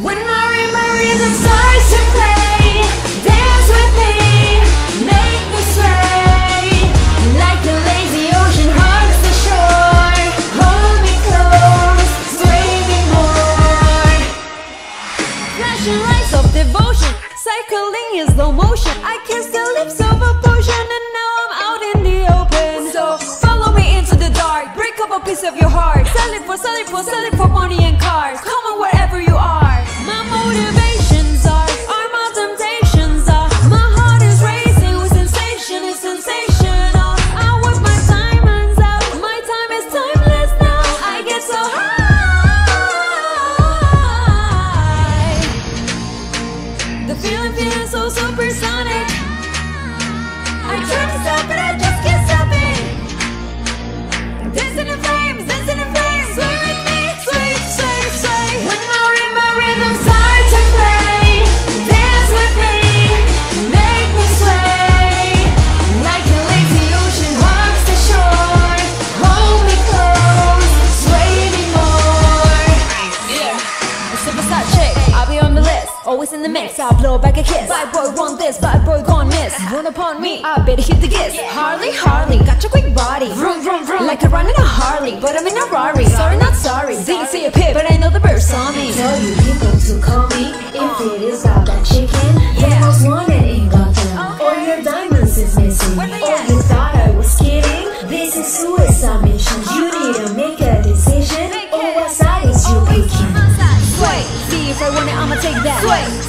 When marimba rhythm starts to play, dance with me, make me sway. Like the lazy ocean hugs the shore, hold me close, sway me more. Lights of devotion, cycling in slow motion. I kiss the lips of a potion, and feeling, feeling so supersonic. In the mix, I'll blow back a kiss. Bad boy want this, bad boy gon' miss. Run upon me, I better hit the kiss. Harley, Harley, got your quick body. Vroom, vroom, vroom. Like a run in a Harley, but I'm in a Rari. Sorry, not sorry. Didn't see a pit, but I know the bird saw me. Tell you people to call me if uh. it is about that chicken. Yeah. The most wanted ain't got them. Uh. Or your diamonds is missing. Or at?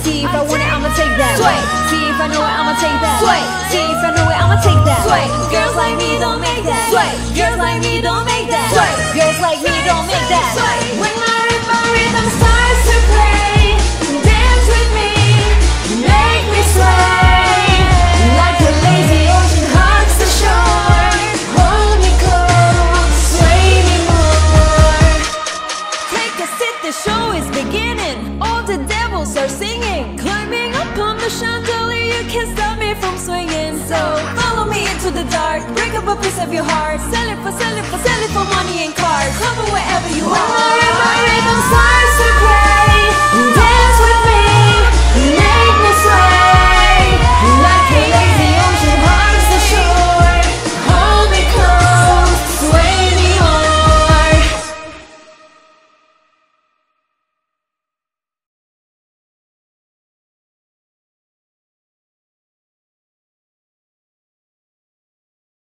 See if I want it, I'ma take that. Sway, see if I know it, I'ma take that. Sway, see if I know it, I'ma take that. Sway, girls like me don't make that. Sway, girls like me don't make that. Sway, girls like me don't make that. Sway. When marimba rhythm starts to play, dance with me, make me sway. Like the lazy ocean hugs the shore, hold me close, sway me more. Take a seat, the show is beginning. All swinging. So follow me into the dark, break up a piece of your heart. Sell it for, sell it for, sell